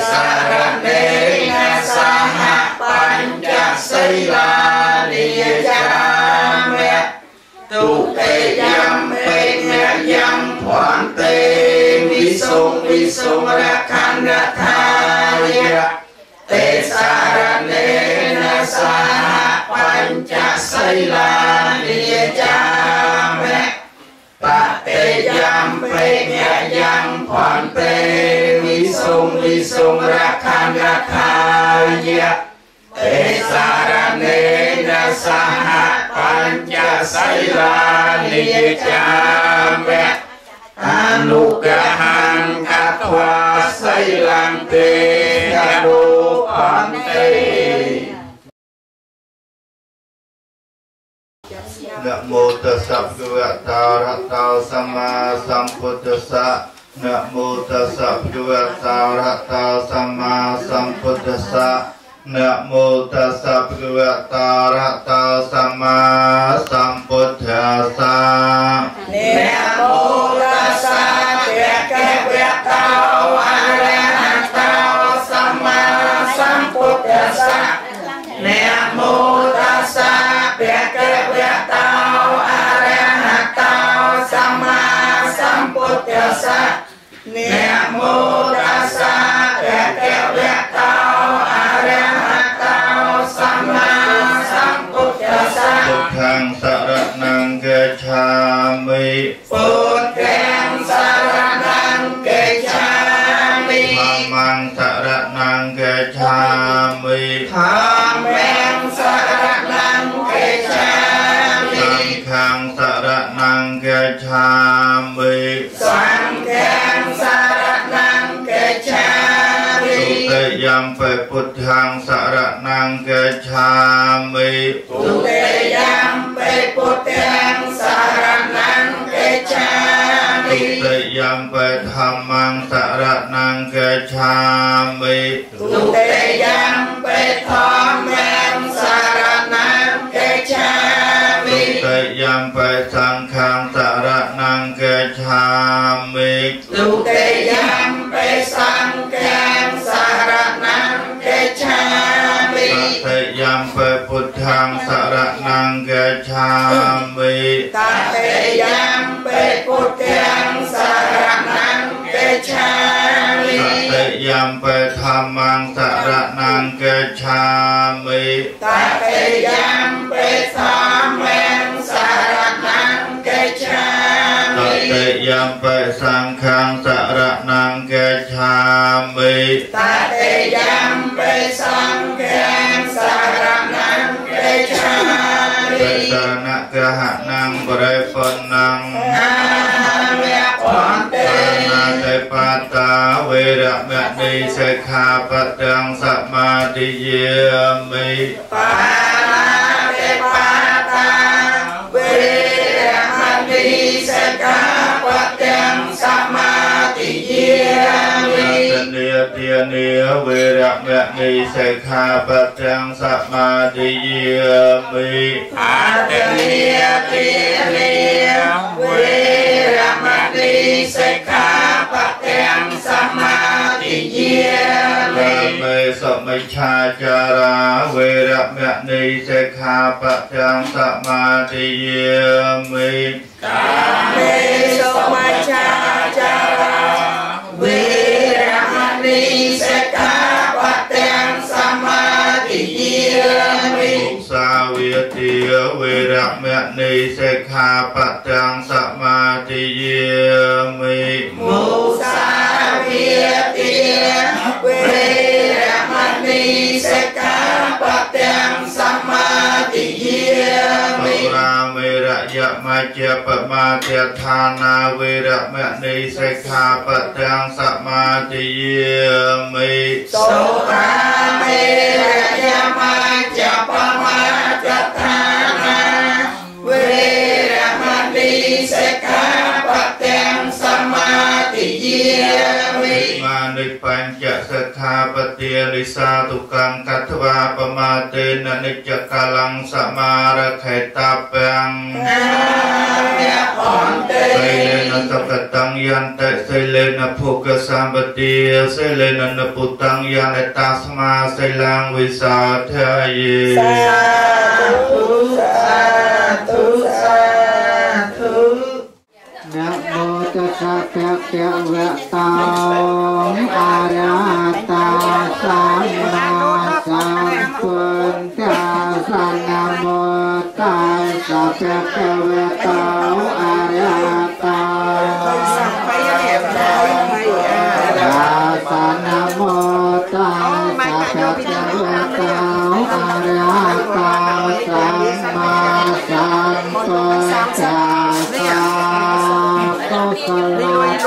sa đê na pancha xây địa cha mẹ tu tê yam pê nha yam hoàn tê vi sung vi sung ra khan ra tha ya tê sa ra pancha xây địa cha mẹ ta tê yam pê nha yam hoàn tê งผ่อนเตวิสุงวิสุงรักขันรักขายะเตสารเนนะสหปัญจศีลานิยจามะอนุกหังกัตวาศีลังเตอนุผ่อนเต นะโมตัสสะภะคะวะโตอะระหะโตสัมมาสัมพุทธัสสะ นะโมตัสสะภะคะวะโตอะระหะโตสัมมาสัมพุทธัสสะนะโมตัสสะภะคะวะโตอะระหะโตสัมมาสัมพุทธัสสะ นะ sa. Ne mô đa sa đề kêu đề tao a re ha tao samma sam bút đa sa bút thang sa ra năng kê cha mi. Bút thang sa ra năng kê cha mi. Tham mang sa ra năng kê cha mi. Tham mang sa ra năng kê cha mi. Tham sa ra năng kê cha ตยัมปพุทธังสรณังกัจฉามิ ตุเตยัมเปพุทธังสรณังกัจฉามิ สุตยัมปธัมมังสรณังกัจฉามิ ตุเตยัมเปธัมมังสรณังกัจฉามิ สุตยัมปสังฆังสรณังกัจฉามิ ตุ รณังกัจฉามิ ตาเตยัมเปพุทธังสารนังกัจฉามิ สัตยัมปธัมมังสรณังกัจฉามิ ตาเตยัมเปสามังสารนังกัจฉา สั มิ ตยัมปสังฆังสรณังกัจฉามิ ตาเตยัมเปสังฆัง มิปัสสนกกหะนังบริปนังอาเมะปอนเตปานาติปาตาเวระมะนิสิกขาปะตังสมาธิเยมิป ទានាវេរមណីសិក្ខាបទាំងសមាធិយាមិអតនីយទានាវេរមណីសិក្ខាបទាំងសមាធិយាមិមេសមិច្ឆាចារាវេរមណីសិក្ខាបទាំងសមាធិយាមិកាមេសមិច្ឆា វេរមណីសិក្ខាបតាំងសមាទិយាមិមុសាវិតិវេរមណីសិក្ខាបតាំងសមាទិយាមិរាមេរយមជ្ជបមាទដ្ឋានាវេរមណីសិក្ខាបតាំងសមាទិយាមិសោតា ปัญจสัทธาปเตียริสาตุกังกัตวาปมาเตนนิจกาลังสมาระไขตาเปงไสเลนะสัพตังยันเตไสเลนะภุกสัมปฏิไสเลนะนปุตังยันตัสมาไสลังวิสาทายสาธุสาธุ ตัสสะภะคะวะโตอะระหะโตสัมมาสัมพุทธัสสะนะโมตัสสะภะคะวะโตอะระหะโต Sampai ya Sampai ya ตัสสะนะโมตัสสะภะคะวะโตอะระหะโตสัมมาสัมพุทธัสสะโตส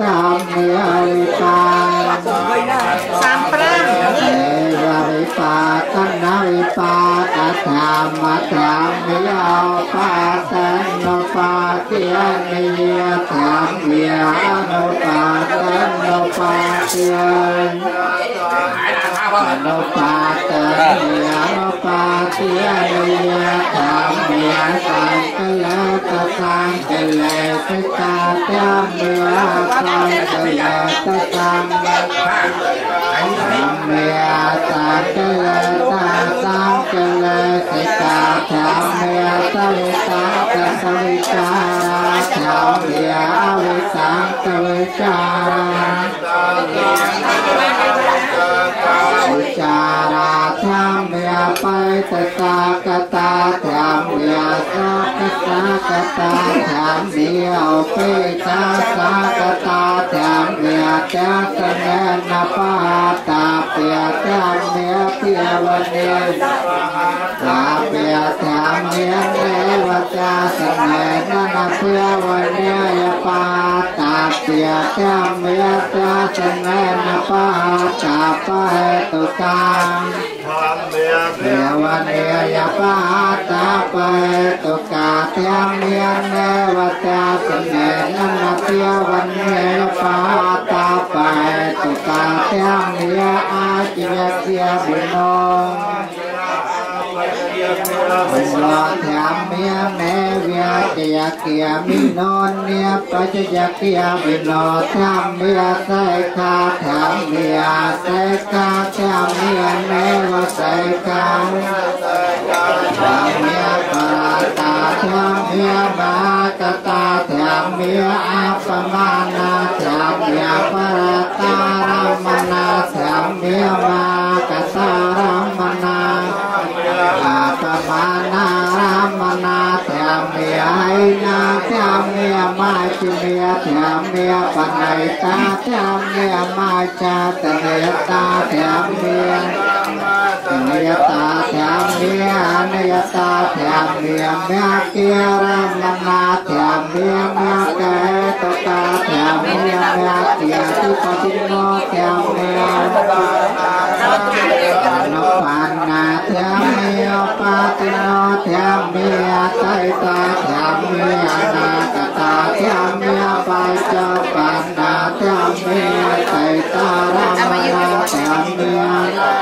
ตามเมริปาสามปรางเมริปาตัณริปาตัธรรมธรรมเมลาปาตันปาเตียนิยธรรมเมียนปาตันนปาเตียนนปาตนเมียน ปาเตียนิยธรรมเมียสังกเลตสังกเลสิกาเตียเมียสังกเลตสัง เมียตาเกลตาสังเกลสิกาธรรมเมียสวิตาเกสวิจาราธรรมเมียอวิสังเกวิจารา ไปตตากตาธรรมเมียสักตากตาธรรมเมียวเปตาสักตาธรรมเมียเจ้าเสนนปาตาเปียธรรมเมียเปียวันเนียตาเปียธรรมเมียเนวจาเสนนนาเปียวันเนียปาตาเปียธรรมเมียเจ้าเสนนปาตาปะเหตุตัง នាវនាយបតាបេតុកាទាំងមាននាវតាសនេននភាវនាយបតាបេតុកាទាំងមានអាជីវៈជាវិណោ វិស្វកាមាមេវ្យាគយាគិយាមិណោនាបច្ចយាគិយាវិណោធម្មាសេខាធម្មាសេខាធម្មាមេវសេខាធម្មាបរតាធម្មាបាកតាធម្មាអបមានាធម្មាបរតារមណាធម្មាបាកតា มานารัมมนาธรรมเมียให้นาธรรมเมียมาจิเมียธรรมเมียปนัยตาธรรมเมียมาจาตเนตาธรรมเมียเนยตาแถมเมียเนยตาแถมเมียเมียเกียรมนาแถมเมียเมียแกตตาแถมเมียเมียเกียทุปฏิโนแถมเมียนปันนาแถมเมีย เตโอเทียมเมียไตตาเทียมเมียนาคตาเทียมเมียไปเจ้าปันนาเทียมเมียไตตาราเทียมเมีย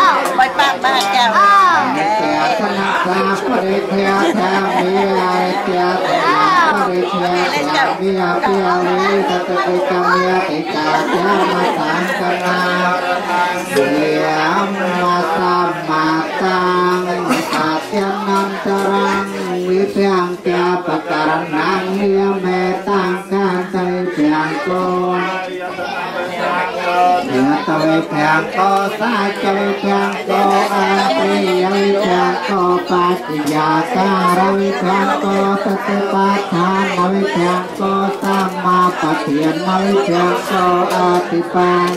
จเจ Bye bye bye chào แก่ธนาคาปริเทียแถมเมียเทียปริเทียแถมเมียเปียวิตตติกาเมียติกาเทียมาสังกนาเดียมมาสัมมาตังอาเทียนันตา เพียงแก่ประการนังเมียแม่ตั้งการใจเพียงโกเดือตะ យាតវេភាំងកសាចវេភាំងកអន្តរិយវេភាំងកបច្ចយាការវេភាំងកសតិបដ្ឋានវេភាំងកសម្មាបទានវេភាំងកអតិបាន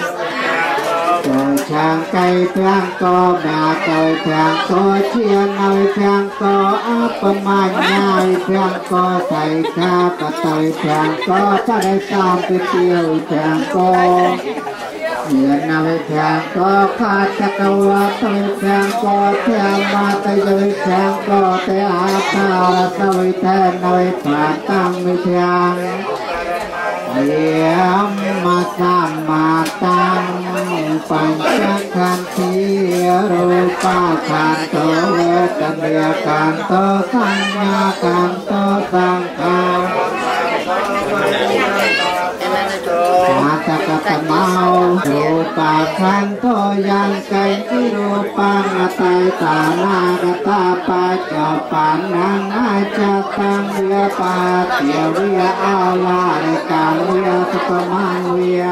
ចូលឆាងកៃភាំងកបាកៃភាំងកជានៅភាំងកអបមាញាយភាំងកសៃកាបតៃភាំងកចរិតាមពិទាវភាំងក hiện nam thang có ca ta câu tăng thang có thang ma ta giới thang có te a ta ra vi te nội phản tăng vi thang Yam ma sa ma tăng bằng sắc khan thi rupa khan tô lê tân địa khan tô sang nha khan tô sang มารูปาขันโตยังไกทิรูปังอตายตานากตาปัจจปานังอาจตังเวปาเตียวิยอาลาในการเวียสุปมังเวีย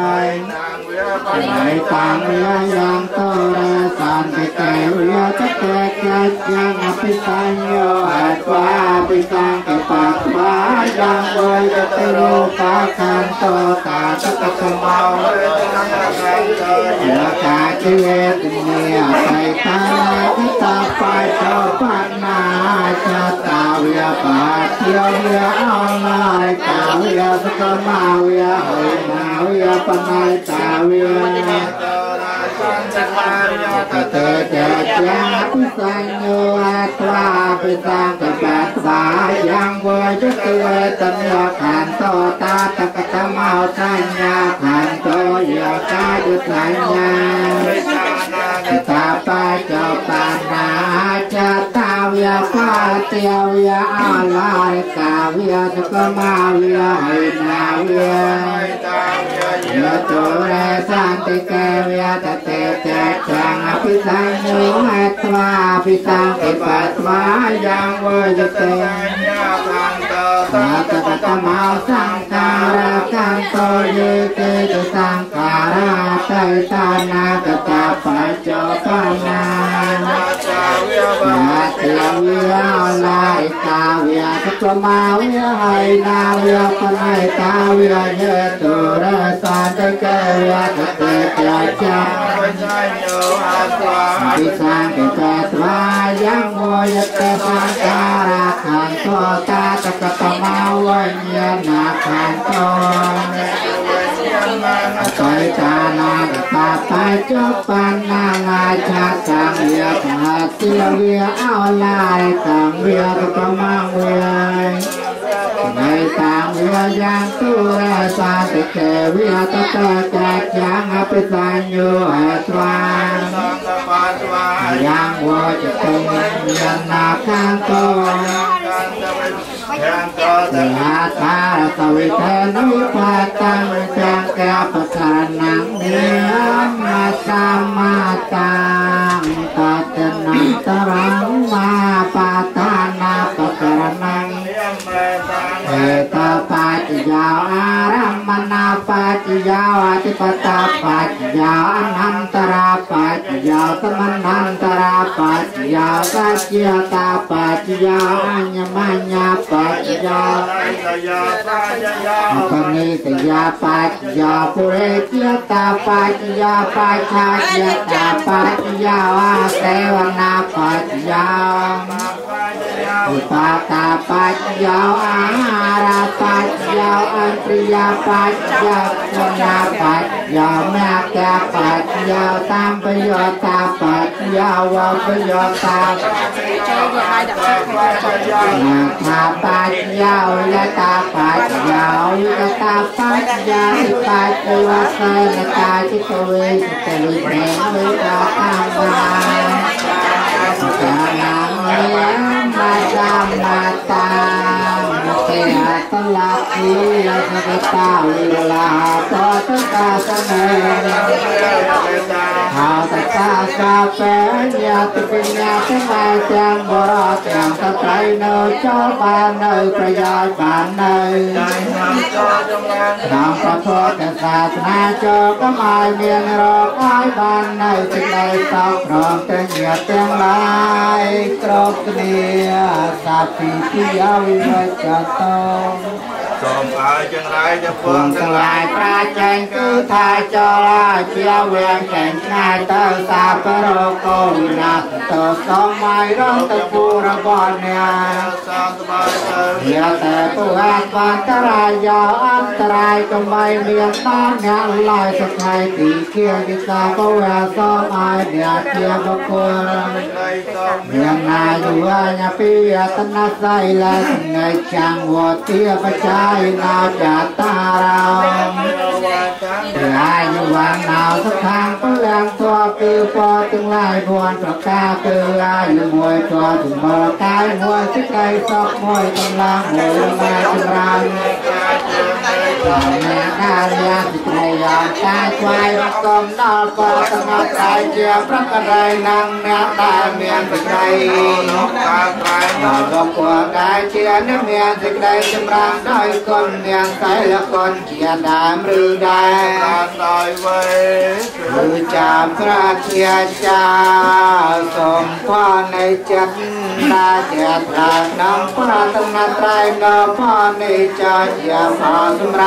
ในตังเวียยังโตระสันติเกเวียจะแตกจัดยังอภิสัญโยอัตวาปิสังกปัตวายังเวยจะติโลปาคันโตตาตะกะเมาเยกษาชีวิตเนี่ยไปตาทิตาไปเจ้าปัญหาจะตาเวียปาเทียวเวียเอาลายตาเวียสกมาเวียเฮยนาเวียปนายตาเวีย ตเตเจจาปิสัญโยอัตวาปิสังกปัตวายังเวยจะเตเวตัญญาขันโตตาตะกะตมาสัญญาขันโตยากายุสัญญาตาปาเจ้าตานาจัตา เวียปาเตียวเวียอาลายกาเวียสกมาเวียให้นาเวียเยโตเรสันติเกเวียตเตเตจังอภิสังโยอัตวาภิสังกิปัตวายังเวยเต តាតតមោសង្ការៈកាំតយេទេចសង្ការៈតេតានាតតាបច្ចោបណ្ណាចាវិបាទិវិឡាយតាវិសតមោវិហើយណាវិបណៃតាវិយេទុរសតកេវៈតេតាចាចាយោអាស្វាអិសង្កេតស្វាយ៉ាងមយតេសង្ការៈខានតតាត mau anh na khan to tay ta na ta tay cho pan na lai cha sang việc hạt tiêu việc ao lai sang việc có mang โวยเตสังการะขันโตตาตะกตมาวัญญานาขันโต ไปตานาตาไปจบปันนาลาชาสังเวียผาเสียเวียเอาลายสังเวียก็ประมังเวียในสังเวียยังตุระสาติเกเวียตะตะแจกยังอภิสัญโยหัสวายังวัวจะเป็นยังนาคังโต ยาตาสวิเทนุปาตังจังแกปะทานังเนียมาสามาตังปัจนังตรังมาปาตานา เอตปัจยาวอารัมมนาปัจยาวอธิปตาปัจยาวอนันตราปัจยาวสมนันตราปัจยาวกัจจตาปัจยาวอัญญมัญญาปัจยาว ปณิสยาปัจยาปุเรติยตาปัจยาปัจชาเจตาปัจยาวาเสวนาปัจยา อุปาตาปัจยาอาหาราปัจยาอันตริยาปัจยาชนาปัจยาแม่แก่ปัจยาตามประโยชน์ตาปัจยาวประโยชน์ตานาคาปัจยาวยตาปัจยาวยตาปัจยาวิปัจจวัสสนตาจิตเวสตวิเนวิตาตาจานังเยมา Dalam lembah mata សលាទីយនកតាវិលាតតកាសនេថាតកាសាបញ្ញាតិបញ្ញាទាំងឡាយទាំងបរទាំងតត្រៃនៅចូលបាននៅប្រយោជន៍បាននៅតាមប្រធមទាំងសាសនាចូលកុំឲ្យមានរកឲ្យបាននៅទីណីតោប្រងទាំងញាតិទាំងឡាយគ្រប់គ្នាសាពីពីអវិជ្ជតោចតោ សូមឲ្យចង្រៃទៅពពួងងទាំងទាំងឡាឡាយយប្រាចេញគឺថាចូលឲ្យជាវៀងចែងឆ្ងាយទៅសាបរកោវិណាសតោសម័យរងទៅពូរបស់អ្នកសាសបាយទៅយាតែពុហាបានតរាយោអន្តរាយកុំឲ្យមានបានអ្នកឡើយសក្តិទីគៀវិតាពុហាសមឲ្យអ្នកជាបុគ្គលដីសូមមានណាយុវញ្ញាពីអតនសៃលាថ្ងៃចាំងវទាបច្ចាយណាចាតារោវាចាំអាយុវណ្ណោសុខាងពលំធัวគឺពរទាំងឡាយពួនប្រការគឺអាយុមួយធัวទំមរកាយមួយសេចក្តីសុខមួយកម្លាំងមួយមកចម្រើនតាមអ្ន កកាលយាសិក្តីអង្ការឆ្វាយរកុំដល់ពរទាំងអស់កាយជាប្រកបៃនឹងអ្នកដែលមានសេចក្តីលោកតាក្រែងដល់ក៏គួរកាយជាអ្នកមានសេចក្តីចម្រើនដោយគុណមានតែលគុណជាដើមឬដែរបានដោយវេគឺចាំប្រាជាចាសូមផនៃចិត្តតាជាត្រាក្នុងប្រាថ្នាត្រៃនៅផនៃចាជាផលសម្រាប់ស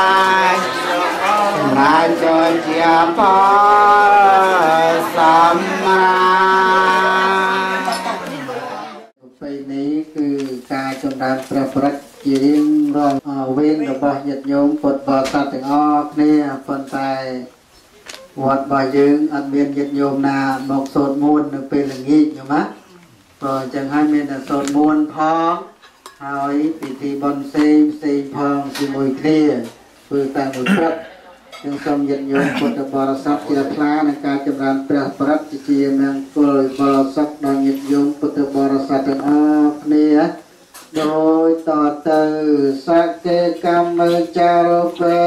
ម្រាប់ចូលជាផលសម្រាប់ពេលនេះគឺការចម្រើនព្រះប្រតិជារៀងរាល់វេនរបស់ញាតិញោមពុទ្ធបរិស័ទទាំងអស់គ្នាប៉ុន្តែវត្តរបស់យើងអត់មានញាតិញោមណាមកសូត្រមន្តនៅពេលល្ងាចញោមណាព្រោះអញ្ចឹងហើយមានតែសូត្រមន្តផងហើយពិធីបុណ្យផ្សេងផ្សេងផងជាមួយគ្នា ធ្វើតែមួយព្រឹកจึងសូមញាតិញោមពុទ្ធបរិស័ទជាថ្លានឹងការចម្រើនព្រះប្រតិជាមង្គលបរិសុខដល់ញាតិញោមពុទ្ធបរិស័ទទាំងអស់គ្នាដោយតទៅសក្កិកម្មចារុពេ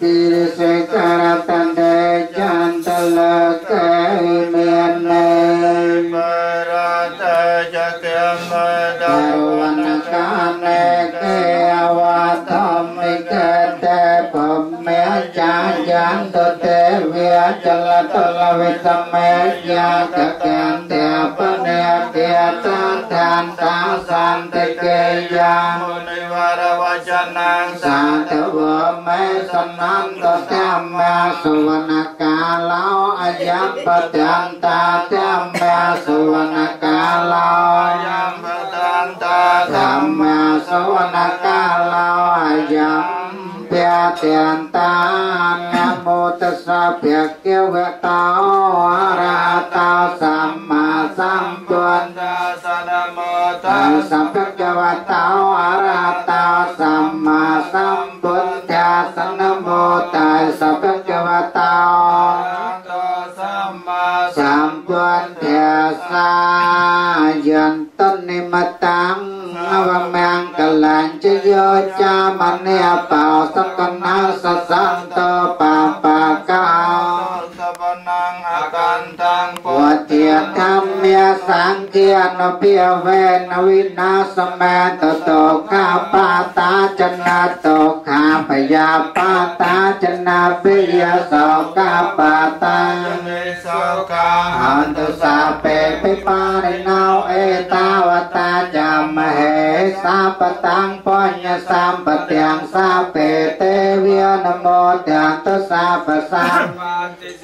ពីរិសេការតន្តេចន្តលកេមានណេបរតចកមដតារវ ยังตเตเวียจลตลวิสเมยาตะกันเตปเนเตตาทานตาสันติเกยามุนิวรวจนังสาธุวเมสนันตเตมาสุวรรณกาลาอายัปปจันตาเตมาสุวรรณกาลาอายัปปจันตาธรรมาสุวรรณกาลาอายัมเปียเตียนตา សវនកាឡោអយបតន្តាតាមមាសវនកាឡោយមបតន្តតាមមាសវនកាឡោអយំពតន្តានមោតសៈភៈកវតោអរហតោសម្មាសម្ពុទ្ធសនមតតាសម្ភគវតោអរហតោសម្មាសម្ពុទ្ធាសនមោតាសម្ភគវតោតសម្មាសម្ពុទ្ធាសាយន្តនិមតាំងអវមង្គលាញ្ចយោចាមនេបោសកណាសសន្តោបាបា មាសង្ឃានភិវេនវិនាសមេតតោកាបាតាចនាតោខាបយាបាតាចនាភិយសោកាបាតានិសោកាអន្តសាពេពិបារិណោអេតាវតាចាំហេសាបតាំងបញ្ញសម្បទាំងសាពេទេវានមោទាំងទសាបសាមបានតិសិទ្ធិ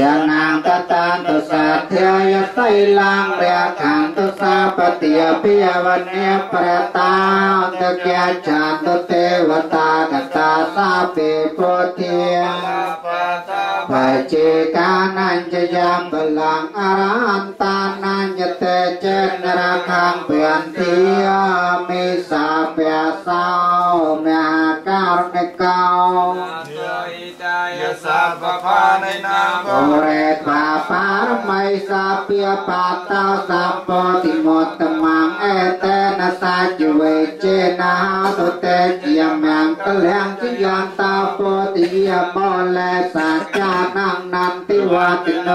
យានាងតតានតសាធ્យសៃឡាងរខានតសាបតិយពិយវ ન્ય ប្រតាអន្តក្យាចានតទេវតាកតាសាពេពុទ្ធាបតាបច្ចេកានញ្ញយាមបលាងអរហន្តានញ្ញតេចេនរាខាងពន្ទាមេសាពៈសោមហាករណកោ สัพพาในนามโอเรตาปารมัยสาเปียปาตาสัพปติโมตมังเอเตนะสัจเวเจนะตุเตจิยมังตะเลังจิยันตาโปติยมอลสัจจานังนันติวาติโน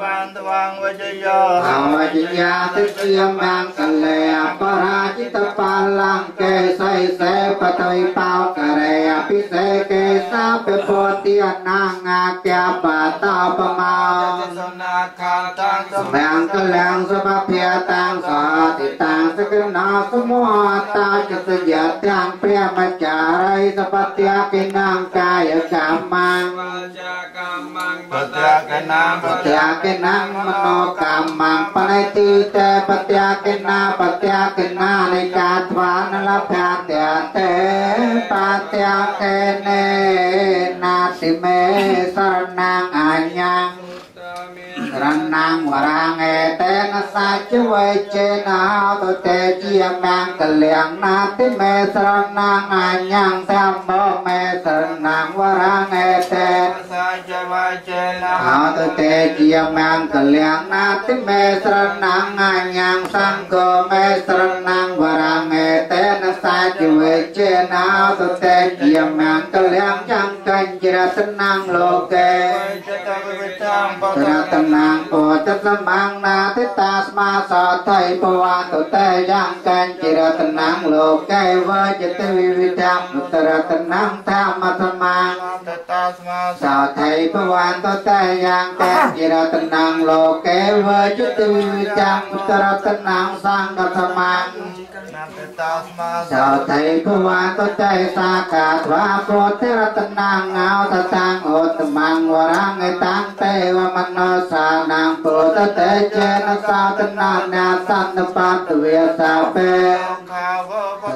วันตวังวจโยอาวจิยาติจิยมังกลังปราจิตปาลังเกสัยเสปตยปาวกะเรอภิเสเกสาเปโพติยนางาแกปะตาปมา สนาคาตังส แมงกะแลงสภาพเพียตังสาติตังสกนาสมุหตาจิตยะตังเปียมัจจาริสปัตยากินังกายกรรมัง วาจากรรมัง ปัตยากนาม ปัตยากินังมโนกรรมังปณิติเตปัตยากินาปัตยากินาในกาทวานลภาเตเตปัตยาเกเน si me sarnang anyang. เมสรนังอายัง ตามิ รนังวรังเอเตนะสัจเวเจนะตุเตจิยมังกะเลียงนาติเมสรนังอัญญังสัมโมเมสรนังวรังเอเต สาจวาเจนะ อาตุเตจิยมังกะเลียงนาติเมสรนังอัญญังสังโฆเมสรนังวรังเอเตนะสัจเวเจนะตุเตจิยมังกะเลียงจังกัญ ាមាងពោចតសមាងណាទិតាស្មាសោថៃពវាកតេយ៉ាងកញ្ចិរតនាងលោកេវចតវិវិទាំងមតរតនាងធម្មសមាងទិតាស្មាសោថៃពវាកតេយ៉ាងកញ្ចិរតនាងលោកេវចតវិវិទាំងមតរតនាងសង្កសមាងសោថៃពវាកតេសាកាធ្វាពោតិរតនាងអោតតាំងអោតមាងវរាងឯតាំងទេវមនោសានាងពុទ្ធតេចេនសាទនានាសន្តបាតវេសាពេ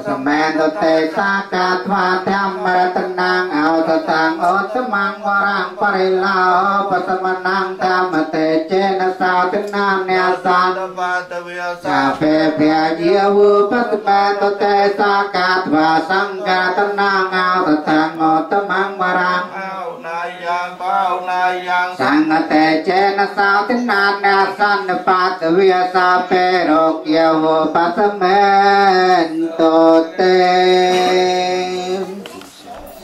សម្មែនតទេសាកាធ្វាទាំងមរតនាងអោតតាំងអូតមាំងវរាំងបរិឡោបសមណាំងតាមទេចេនសោទនាញាសានតវេសាភេភេយាវុបតមែនតទេសាកាធ្វាសង្កាតនាងអោតតាំងអូតមាំងវរាំងអោណាយ៉ាងបោណាយ៉ាងសង្កតេចេនសោទនាញាសានបាតវេសាភេរោគយវុបតមែនมังวรังปริลาโอปสมนังธรรมเตเจนะสาตนานาสัน ตปาตเวีย สาเปเพียเยวุปัสแมตเตสากาทวาสังกาตนางเอาตตังโอตมังวรัง เอานายยังเป้านายยัง สังฆเต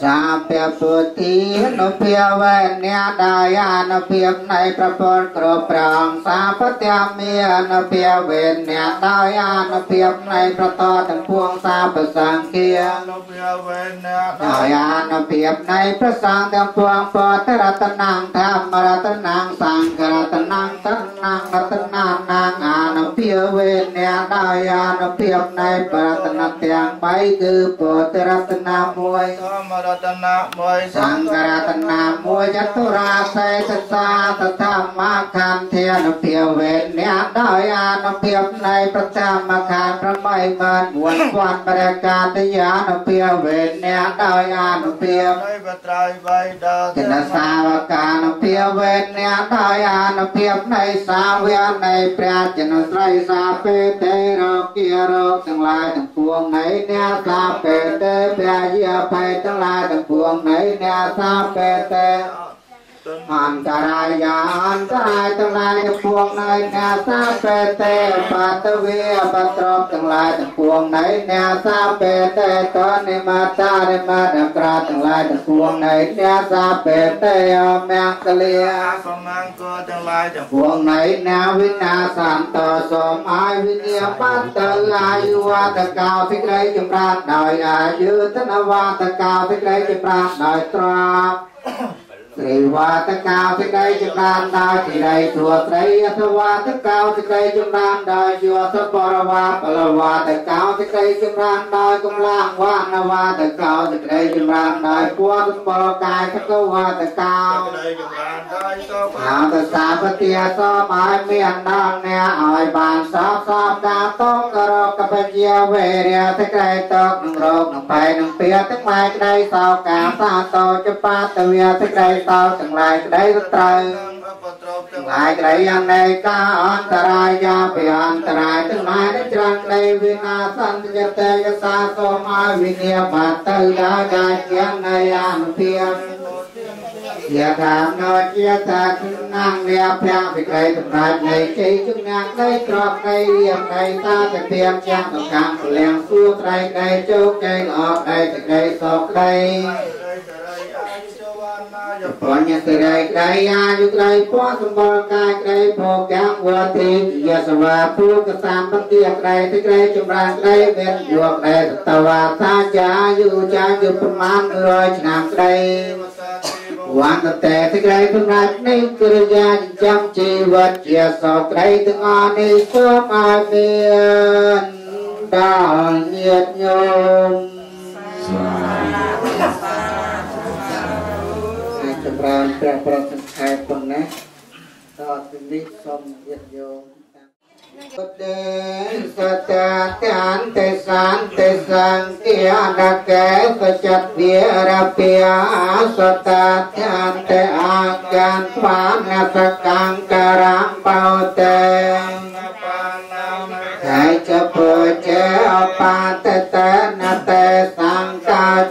សាពពុទីនុភាវេញាដាយានុភាពនៃប្រពន្ធគ្រប់ប្រងសាពត្យាមានុភាវេញាដាយានុភាពនៃប្រតទាំងពួងសាពសង្ឃានុភាវេញាដាយានុភាពនៃប្រសង្ឃទាំងពួងពតរតនំធម្មរតនំសង្ឃរតនំតនំរតនំណាងអានុភាវេញាដាយានុភាពនៃប្រតនទាំង3គឺពតរតនំ1ធម្មររតនាមួយសង្ឃរតនាមួយចតុរាសេសសាតថាមាខន្ធានុភាវេអ្នកដោយអានុភាពនៃប្រចាំមាខានប្របីបានមួនគាត់ព្រះកាតយានុភាវេអ្នកដោយអានុភាពនៃបត្រៃវៃដល់គណសាវកានុភាវេអ្នកដោយអានុភាពនៃសាវៈនៃព្រះចនុស្រីសាពេទេរគារោគទាំងឡាយទាំងពួងនៃអ្នកសាពេទេព្រះយាភ័យទាំងឡាយទាំងពួងនៃអ្នកសាពេតេ អន្តរាយាអន្តរាយទាំងឡាយទាំងពួងនៃអ្នកសាពេតេបតវីបត្រមទាំងឡាយទាំងពួងនៃអ្នកសាពេតេតនិមតារិមតក្រាទាំងឡាយទាំងពួងនៃអ្នកសាពេតេអមង្គលាសមង្គលទាំងឡាយទាំងពួងនៃអ្នកវិណាសន្តសោមអាយវិញ្ញាបតលាយវតកោភិក្រីចម្រើនដោយអាយុធនវតកោភិក្រីចម្រើនដោយត្រប់ ត្រីវាតកោសេចក្តីចំណានដោយសេចក្តីទួត្រីអធវាតកោសេចក្តីចំណានដោយយោសបរវាពលវាតកោសេចក្តីចំណានដោយកម្លាំងវានវាតកោសេចក្តីចំណានដោយពណ៌សម្បល់កាយតកោវាតកោសេចក្តីចំណានដោយសពអាតសាបតិអសមឲ្យមានដល់អ្នកឲ្យបានសពសពតាតងរកបជាវេរៈសេចក្តីតកនឹងរោគនឹងបែកនឹងពៀទាំងម៉ែក្តីសោកាសាតោចបាតវិសេចក្តីតោទាំងឡាយក្តីក៏ត្រូវទាំងឡាយក្តីយ៉ាងណែកាអន្តរាយយ៉ាពីអន្តរាយទាំងឡាយនឹងច្រើនក្តីវិណាសន្តយតេយសាសូមាវិនិយបាតលដាកាជាណៃអនុភិយយថាណោជាថាគឺណាងវាភៈវិក្រីសម្រាប់នៃជ័យជំនះនៃក្របនៃរៀបនៃតាតិធៀមជាតកម្មពលាំងសួរត្រៃនៃជោគនៃល្អនៃសេចក្តីសុខនៃ បញ្ញសិរីក្តីអាយុក្តីពណ៌សម្បល់កាយក្តីភោគៈវតិយសវាពុកសាមពតិក្តីទីក្តីចម្រើនក្តីវេនយកក្តីតវាសាចាយុចាយុប្រមាណ100ឆ្នាំក្តីវណ្ណតេទីក្តីសម្រាប់នេះគឺយាចិញ្ចឹមជីវិតជាសោក្តីទាំងអស់នេះសូមឲ្យមានដល់ញាតិញោមហើយ ចម្រើនព្រះប្រសិទ្ធែប៉ុណ្ណាដល់ទីនេះសូមញាតិញោមពុទ្ធេសតតាន្តេសន្តេសង្ឃានកេសចតវិរពាសតតាន្តេអាកានបានសកង្ការំបោតេហើយចពុជេអបាទតេនតេស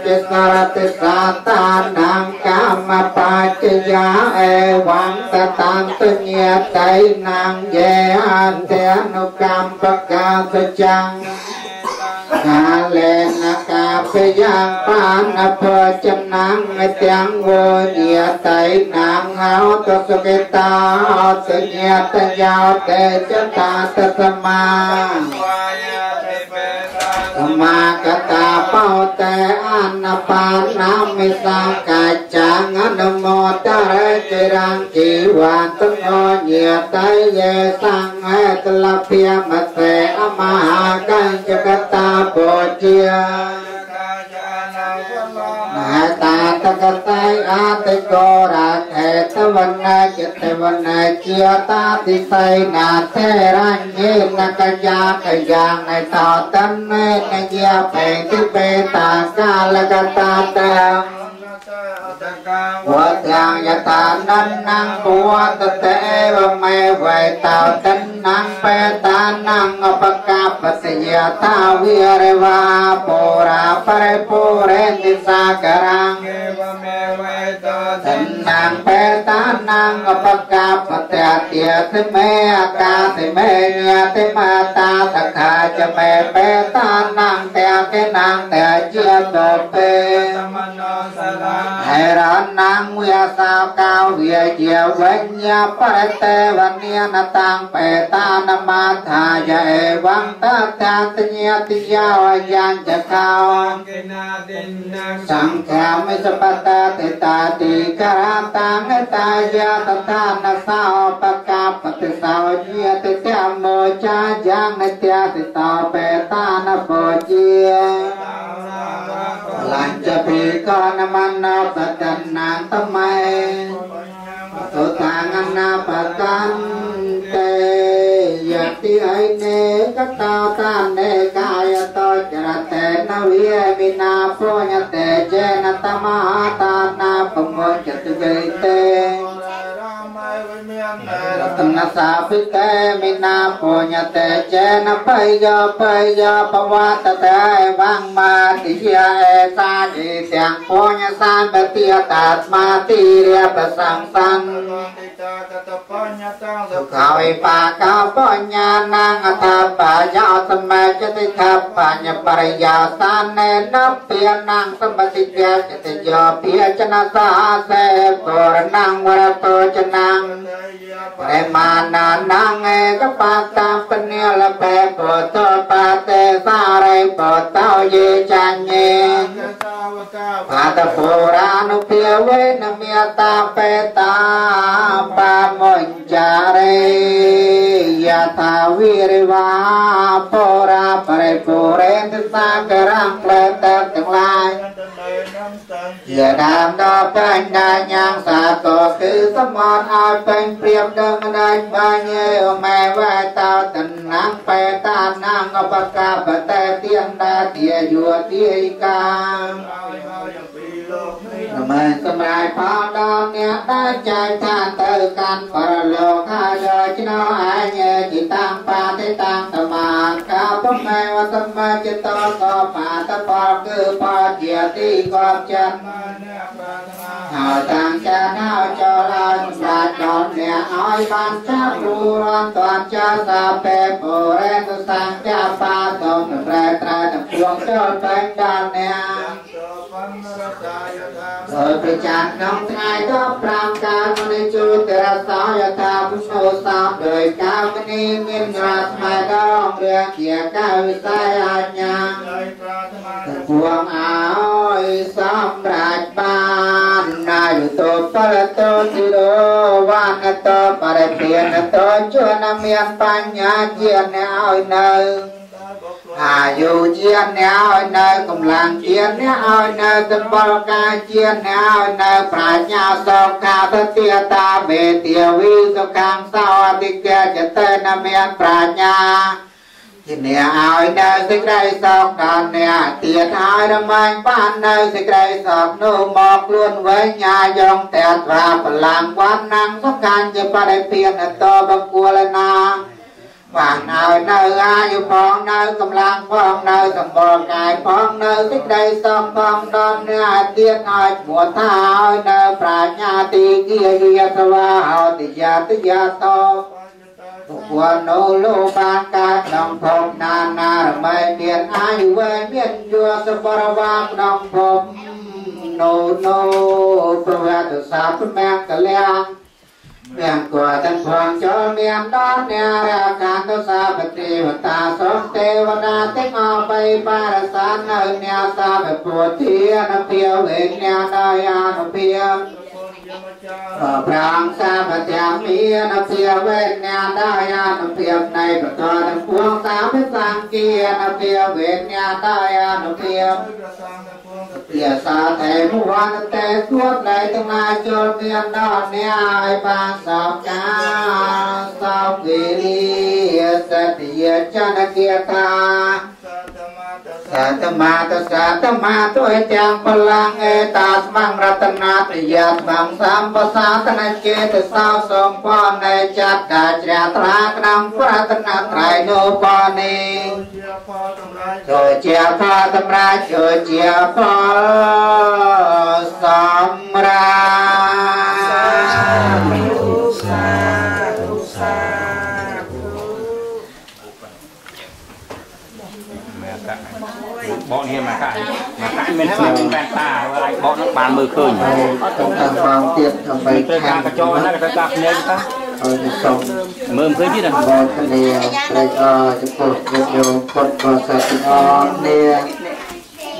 ង្កាចិសារតិសាតានំកម្មបច្ចយាអេវងតតាន្តញាតៃណាងយេអន្តេអនុកម្មបកាសចាំងកាលេនកាពយ៉ាងបានអភចំណាំងទាំងវញាតៃណាងហោតសុគិតាអតញាតយោតេចតាតសមា សមាកតាបោតេអនបាណាមិសាកាចាងអនុមោតរេចិរាងជីវាតងញាតៃយេសង្ហេតលភិមតេអមហាកញ្ចកតាពោជាមហ តាតកតៃអតិកោរាខេតវណ្ណចិត្តវណ្ណជាតាតិសៃណាធេរញ្ញេនកយាកយ៉ាងឯតតនេនយាបេតិបេតាកាលកតាតံ vợ chàng và ta nên năng của ta tế và mẹ về tao tính năng pe ta năng ở bậc ca bậc ya ta vi re va pora pare pore ni sa karang tính năng pe ta năng ở bậc ca bậc ya tia thế mẹ ca thế mẹ ya thế ma ta thật thà cho mẹ pe ta năng tia cái năng tia chưa tổ pe សខាចមេបេតានังតេកេណាងតេជាតពេហេរណាងវិសាកោវិជាវិញ្ញាបតេវនិនតាំងបេតានមាថាយេវੰតតាតញ្ញាតិយោយ៉ាងចកោសង្ឃាមិសបតតេតាតិករតាងតាយាតតានសោបកបតិសោញាតិតមោចាយ៉ាងនិត្យាសិតោបេតានពោជាលញ្ចពីកនមនោបតនាតមេទុតាងណាបកាន់តេយតិអៃ រតេនវិវិណាពុញ្ញតេចេនតមហាតានាបមោចតុវេតេរតនសាភិតេមិណាពុញ្ញតេចេនបៃយោបៃយោបវតតេវងមាតិយាអេសាជិទាំងពុញ្ញសានបតិយតាត្មាតិរិយបសង្សੰសុខោវិបាកោបញ្ញានាងអតបាយោសមេ ចតិថាបញ្ញបរិយាសានេនពានាងសម្បតិយចតិយោភិចនសាសេបរណងវរតោចនាងប្រមាណានាងឯកបាតាបនិលបេពុទ្ធបាតេសារេពុទ្ធោយេចាញ់េបាតពុរានុភាវេនមេតាបេតាបាមុញ្ចារេ យថាវិរិវាពុរាបរិពុរេទសាករំផ្លែតទាំងឡាយជាដើមដល់ពេញដាញាងសាទរគឺសមត់ឲ្យពេញព្រៀបដឹងដាច់បាញ់អមេវេតោតណាំងបេតាណាំងអបកបតេទៀងដាទាយុទាយកា មែនសម្រាប់ផលដល់អ្នកដែលចែកឋានទៅកាន់បរលោកហើយដោយឆ្នោអញ្ញជាតាំងបាទេតាំងតមាកាពុំឯវត្តមចិតតកបាតផលគឺផលជាទីកប់ចិត្តហើយតាំងចាហើយចូលឲ្យសម្រាប់ដល់អ្នកឲ្យបានចាប់រួនតាន់ចាសាពេបុរេទសង្ចាបាតមប្រែត្រែទាំងពួងចូលតែដល់អ្នក ដោយប្រចាំក្នុងថ្ងៃ15កាលមនីជួទរសោយថាពុទ្ធោសាមដោយកាមនីមានរាស្មែដងរាជាកាវិស័យអញ្ញាពួងអើយសម្រាប់បានណាយុតបរតោទិរោវានតបរិពានតោជួនមានបញ្ញាជាអ្នកឲ្យនៅ អាយុជាអ្នកឲ្យនៅកម្លាំងជាអ្នកឲ្យនៅសម្បល់កាជាអ្នកឲ្យនៅប្រាជ្ញាសោកាទតិតាបេទាវិសុខាំសោអតិកេចតេនមានប្រាជ្ញាជាអ្នកឲ្យនៅសេចក្តីសុខដល់អ្នកទៀតឲ្យរមែងបាននៅសេចក្តីសុខនោះមកខ្លួនវិញញាយងតែត្រាបលាំងវណ្ណងសុខានជាបរិពានតបគួលណា បានឲ្យនៅអាយុផងនៅកម្លាំងផងនៅសម្បល់កាយផងនៅសេចក្តីសុខផងដល់អ្នកទៀតឲ្យឈ្មោះថាឲ្យនៅប្រាជ្ញាទីគាយាសវាហោតិយាតយាតោបុគ្គលនោះលោកបានកើតក្នុងភពណានារមែមានអាយុវែងមានយសបរវាក្នុងភពនោះនោះប្រវត្តិសាស្ត្រប្រមាណកលៀ ងមានគួរទាំងផងចូលមានដល់អ្នករាកាទសាបតិវតាសូមទេវតាទាំងអស់បីបារសាននៅអ្នកសាបពុទ្ធានភាវេអ្នកដោយអនុភាពប្រាំងសាបទាំងមានភាវេអ្នកដោយអនុភាពនៃប្រតទាំងពួងសាបសង្គានភាវេអ្នកដោយអនុភាព ជាសាធេមវន្តតេសួតនៃទាំងឡាយចូលមានដល់អ្នកឲ្យបានសោកាសោវិរិយសតិយចនគាថាសតមាតសតមាទុយទាំងបលាំងអេតាស្មងរតនាទយស្មងសម្បសាតនចេតសោសំពនៃចតកាជ្រះត្រាក្នុងប្រតនត្រៃនោបនី ចូលជាផលតម្រាចចូលជាផល មានគ្រឿងកែតាឲ្យបោកនឹងបានមើលឃើញទៅតាមបងទៀតដើម្បីខាងកញ្ចក់ហ្នឹងទៅតាមគ្នាទៅឲ្យទៅសុំមើលឃើញទៀតណាបងគ្នាព្រៃអចំពោះព្រះយោពុទ្ធបរិស័ទទាំងអស់គ្នា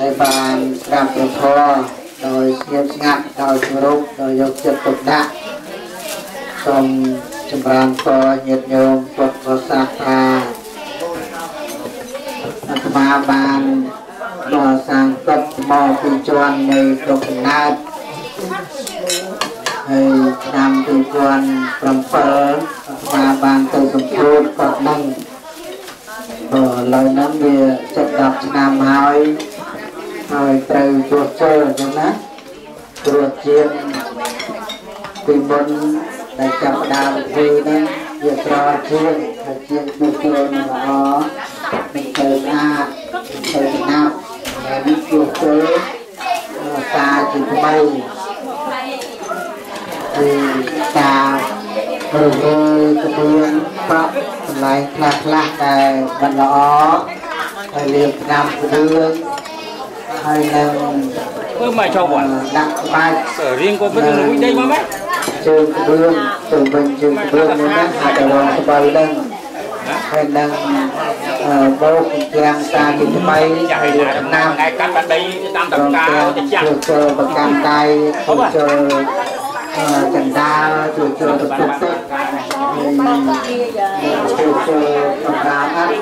ដែលបានស្ដាប់ព្រះធម៌ដោយស្ងៀមស្ងាត់ដោយគោរពដោយយកចិត្តទុកដាក់សូមចម្រើនពរញាតិញោមពុទ្ធបរិស័ទថាអាត្មាបាន កសាងកត់មកពីជាន់នៃគ្រប់កំណើតហើយឆ្នាំ2007អាបានទៅសម្ពោធគាត់នឹងបើឥឡូវហ្នឹងវាជិត10ឆ្នាំហើយហើយត្រូវជួសជុលអញ្ចឹងណាត្រួតជាងពីមុនដែលចាប់ផ្ដើមធ្វើហ្នឹងវាស្រជាងហើយជាងជួសជុលនឹងល្អនឹងទៅស្អាតទៅស្ងាត់ហើយ នេះជួសជុលសារជាថ្មីពីការរវើក្បួនប្រក់កន្លែងខ្លះខ្លះដែលមិនល្អហើយលាបថ្នាំគ្រឿងហើយនឹងមើលមកចោលវត្តដាក់ក្បាច់រៀងក៏មិនលួយដេកមកម៉េចជើងគ្រឿងទៅវិញជើងគ្រឿងនេះណាអាចទៅរងក្បល់នឹង ហើយនឹងអឺបោកទាំងសារជាថ្មីចាស់ហើយឲ្យលាបដំថ្ណានាំំថ្ងៃកាត់បាត់ដីតាមតព្រមកាទាំងទៅចាស់ជួយចូលប្រកាន់កាយជួយចូលអឺចន្ទាជួយចូលទៅទុកទឹកជួយជួយសម្រាប់អត់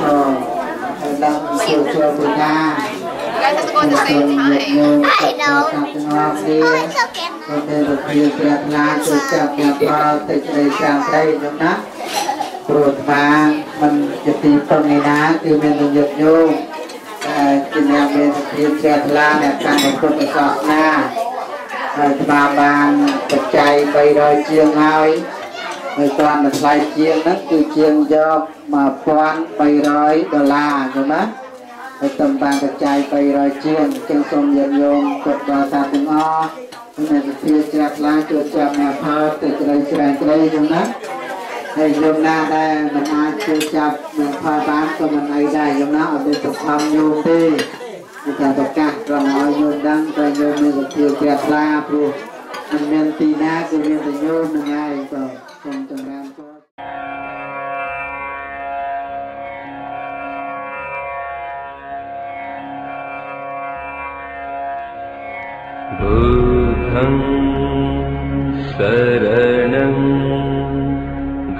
អឺហើយដល់ជួយជួយបញ្ញា Guys, let's go at the same time. អីណូទាំងអស់គ្នាក៏ទៅរកជាព្រះណាជួយចាប់ព្រះផលទៅជ្រៃចាំត្រីនោះណា ព្រោះថាมันជាទីពឹងឯណាគឺមានយុទ្ធយោតែជាអ្នកមានសភាពជ្រះថ្លាអ្នកកាន់ពុទ្ធសាសនាហើយស្មាបានបច្ច័យ300ជាងហើយហើយគ្រាន់តែថ្លៃជាងហ្នឹងគឺជាងយក1300ដុល្លារឃើញណាហើយតំបានបច្ច័យ300ជាងចឹងសូមយានយោមគ្រប់ដល់សាទាំងអស់មានសភាពជ្រះថ្លាជួយចាំអ្នកផលទៅក្តីស្រែងក្តីចឹងណា ហើយយមណាដែលមិនអាចជួយចាប់មិនផលបានក៏មិនអីដែរយមណាអត់មានសង្ឃឹមយមទេតែប្រកាសត្រង់ឲ្យយមដឹងតែយមមានសភាព្រះថ្លាព្រោះមិនមានទីណាគឺមានតែយមនឹងឯងក៏សូមចម្រើនពរบุธังสร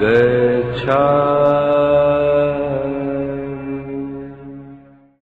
गच्छामि